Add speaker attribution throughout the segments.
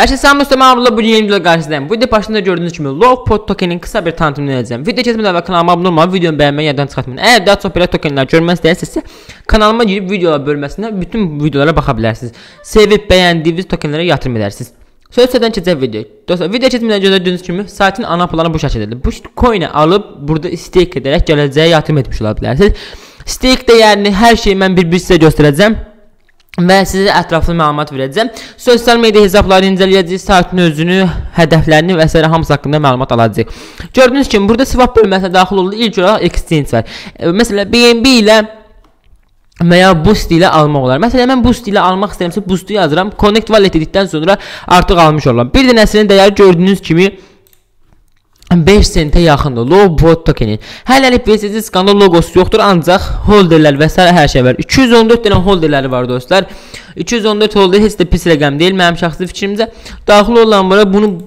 Speaker 1: Hər şey salam dostlar, mən Abdullah bu gün yeni video qarşınızdayım. Bu video başında gördüyünüz kimi Lowpod tokenin qısa bir tanıtımını edəcəm. Video keçmədən əvvəl kanalıma abunə olmağı, videonu bəyənməyi yaddan çıxartmayın. Əgər daha çox belə tokenlər görmək istəyirsinizsə, kanalıma girib videolar bölməsində bütün videolara baxa bilərsiniz. Sevib bəyəndiyiniz tokenlərə yatırım edərsiniz. Söz sözdən keçək video. Dostlar, video keçmədən gördüyünüz kimi saytın ana planı bu şəkildədir. Bu coin'i alıb burada stake edərək gələcəyə yatırım etmiş ola bilərsiniz. Stake dəyərini hər şeyi mən bir-bir sizə göstərəcəm və sizə ətraflı məlumat verəcəm. Sosial media hesabları incələyəcəyik, saytın özünü, hədəflərini və s. hamısı haqqında məlumat alacağıq. Gördüyünüz kimi burada swap bölməsinə daxil oldu. İlk olaraq exchange var. E, məsələn, BNB ilə və ya Boost ilə almaq olar. Məsələn, mən Boost ilə almaq istəyirəmsə, Boost-u yazıram. Connect wallet dedikdən sonra artıq almış oluram. Bir dənəsinin dəyəri gördüyünüz kimi 5 sentə yaxındır. Low bot tokeni. Hələlik BSC skanda loqosu yoxdur, ancaq holderlər və s. hər şey var. 214 dənə holderləri var dostlar. 214 holder heç də pis rəqəm deyil mənim şəxsi fikrimcə. Daxil olan bura bunu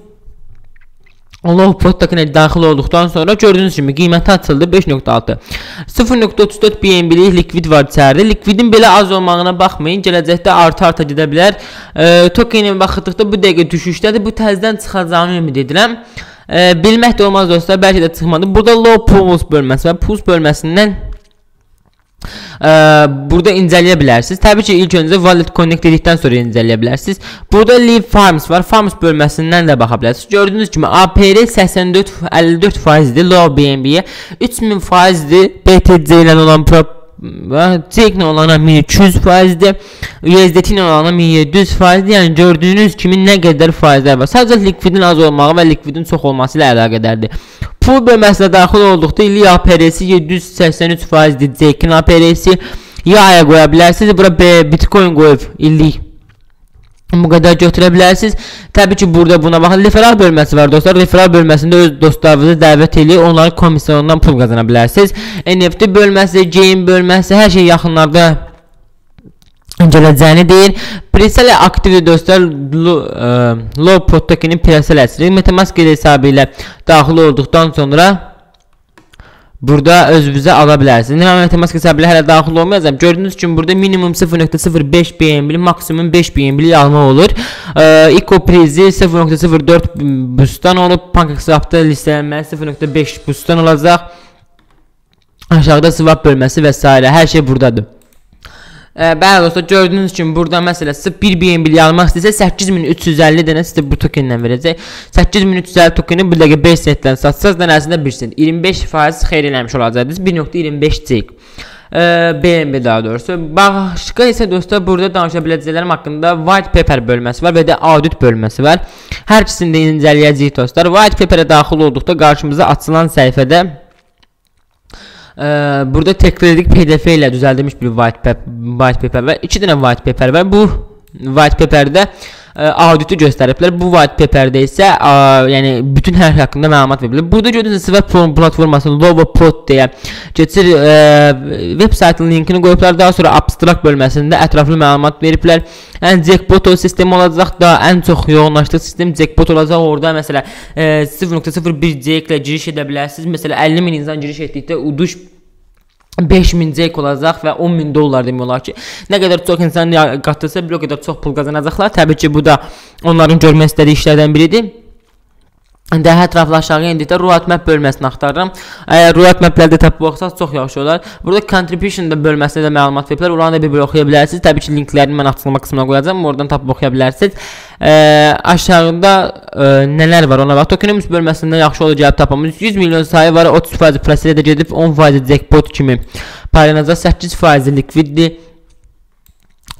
Speaker 1: Low bot tokenə daxil olduqdan sonra gördüyünüz kimi qiyməti açıldı 5.6. 0.34 BNB-lik likvid var içəridə. Likvidin belə az olmağına baxmayın, gələcəkdə arta-arta gedə bilər. E, tokenə baxdıqda bu dəqiqə düşüşdədir. Bu təzədən çıxacağını ümid edirəm. E, bilmək də olmaz dostlar, bəlkə də çıxmadı. Burada low pools bölməsi və pools bölməsindən ə, burada incələyə bilərsiniz. Təbii ki, ilk öncə Wallet Connect dedikdən sonra incələyə bilərsiniz. Burada Leave Farms var. Farms bölməsindən də baxa bilərsiniz. Gördüyünüz kimi APR 84 54%-dir low BNB-yə, 3000%-dir BTC ilə olan prop Ceklə olana 1200%-dir. USDT ilə olana 1700%-dir. Yəni gördüyünüz kimi nə qədər faizlər var. Sadəcə likvidin az olmağı və likvidin çox olması ilə əlaqədardır. Pul bölməsinə daxil olduqda illik APR-si 783%-dir. Cekin APR-si yaya qoya bilərsiniz. Bura Bitcoin qoyub illik bu qədər götürə bilərsiniz. Təbii ki, burada buna baxın. Referal bölməsi var dostlar. Referal bölməsində öz dostlarınızı dəvət edib onların komissiyonundan pul qazana bilərsiniz. NFT bölməsi, game bölməsi, hər şey yaxınlarda gələcəyini deyir. Presale aktivdir dostlar. Low Protocol-nin presale əsri MetaMask hesabı ilə daxil olduqdan sonra Burada özünüzə ala bilərsiniz. Mən matematik hesabıyla hələ daxil olmayacağam. Gördüyünüz kimi burada minimum 0.05 BNB, maksimum 5 BNB alma olur. Ee, Eco prizi 0.04 bustan olub, PancakeSwap'da listelənmə 0.5 bustan olacaq. Aşağıda swap bölməsi və s. hər şey buradadır. Ə, bəli dostlar, gördüyünüz kimi burada məsələ sizə 1 BNB almaq istəsə 8350 dənə sizə bu tokenlə verəcək. 8350 tokeni bu dəqiqə 5 sentdən satsaz dənəsində 1 sent. 25% xeyir eləmiş olacaqdınız. 1.25 cek. BNB daha doğrusu. Başqa isə dostlar burada danışa biləcəklərim haqqında white paper bölməsi var və də audit bölməsi var. Hər ikisini də incələyəcəyik dostlar. White paper-ə daxil olduqda qarşımıza açılan səhifədə Ə, burada tekredik PDF ilə düzəldilmiş bir white paper, white paper var. 2 dənə white paper var. Bu white paperdə ə, auditi göstəriblər. Bu white paperdə isə ə, yəni bütün hər haqqında məlumat verilib. Burada gördüyünüz Swap platformasının Lovopod deyə keçir ə, veb saytının linkini qoyublar. Daha sonra abstract bölməsində ətraflı məlumat veriblər. Yəni jackpot sistemi olacaq da ən çox yoğunlaşdığı sistem jackpot olacaq. Orada məsələ 0.01 jack ilə giriş edə bilərsiniz. Məsələ 50 min insan giriş etdikdə uduş 5000 cek olacaq və 10000 dollar demək olar ki, nə qədər çox insan qatılsa, bir o qədər çox pul qazanacaqlar. Təbii ki, bu da onların görmək istədiyi işlərdən biridir. Daha ətraflı aşağı endikdə roadmap bölməsini axtarıram. Əgər roadmaplərdə tapıb oxusaq çox yaxşı olar. Burada contribution da bölməsində də məlumat veriblər. Oranı da bir-bir oxuya bilərsiniz. Təbii ki, linklərini mən açıqlama qismına qoyacağam. Oradan tapıb oxuya bilərsiniz. Ə, aşağıda ə, nələr var ona bax. Tokenomics bölməsində yaxşı olur gəlib tapamız. 100 milyon sayı var. 30% prosesdə gedib 10% jackpot kimi paylanacaq. 8% likviddir.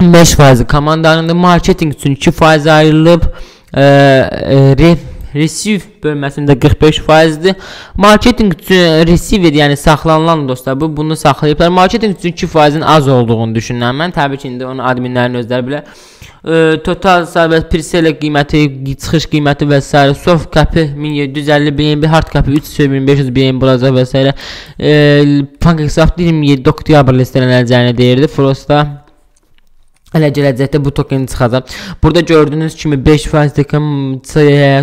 Speaker 1: 5% komandanın marketinq üçün 2% ayrılıb. Ə, ə, receive bölməsində 45%-dir. Marketinq üçün receiver, yəni saxlanılan dostlar, bu bunu saxlayıblar. Marketinq üçün 2%-in az olduğunu düşünürəm mən. Təbii ki, indi onu adminlərin özləri bilər. E, total sərbəst presale qiyməti, çıxış qiyməti və s. soft copy 1750 BNB, hard copy 3500 BNB olacaq və s. PancakeSwap 27 oktyabr listelənəcəyini deyirdi Frostda. Hələ gələcəkdə bu token çıxacaq. Burada gördüyünüz kimi 5% rəqəm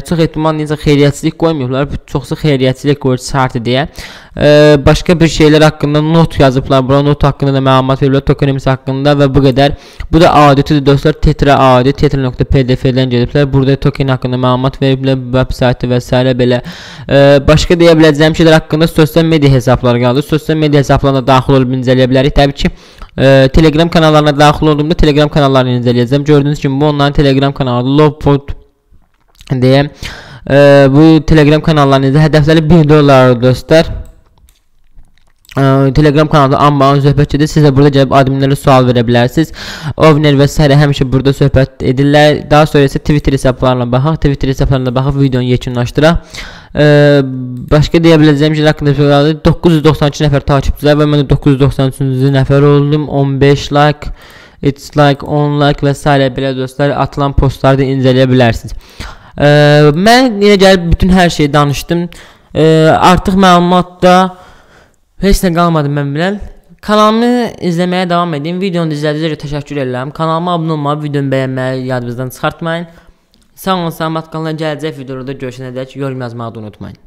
Speaker 1: çox ehtimal necə xeyriyyəçilik qoymayıblar. Çoxsu xeyriyyəçilik qoyur şərti deyə. E, başqa bir şeylər haqqında not yazıblar. Bura not haqqında da məlumat veriblər, tokenomisi haqqında və bu qədər. Bu da auditidir dostlar. Tetra audit, tetra.pdf-dən gediblər. Burada token haqqında məlumat veriblər, web saytı və s. belə. E, başqa deyə biləcəyim şeylər haqqında sosial media hesabları qaldı. Sosial media hesablarına daxil olub incələyə bilərik. Təbii ki, e, Telegram kanallarına daxil olduğumda Telegram kanallarını incələyəcəm. Gördüyünüz kimi bu onların Telegram kanalı Lowpod deyə e, bu Telegram kanallarınızda hədəfləri 1 dollar dostlar. Ə, Telegram kanalında amma söhbət gedir. Siz də burada gəlib adminlərə sual verə bilərsiniz. Ovner və s. həmişə burada söhbət edirlər. Daha sonra isə Twitter hesablarına baxaq. Twitter hesablarına baxıb videonu yekunlaşdıraq. Ə, başqa deyə biləcəyim şey haqqında söylədi. 992 nəfər takipçilər və mən də 993-cü nəfər oldum. 15 like, it's like 10 like və s. belə dostlar atılan postları da incələyə bilərsiniz. Ə, mən yenə gəlib bütün hər şeyi danışdım. Ə, artıq məlumatda Heç nə qalmadı mən bilən. Kanalımı izləməyə davam edin. Videonu izlədiyinizə görə təşəkkür edirəm. Kanalıma abunə olmağı, videonu bəyənməyi yadınızdan çıxartmayın. Sağ olun, salamat qalın. Gələcək videoda görüşənədək yorum yazmağı unutmayın.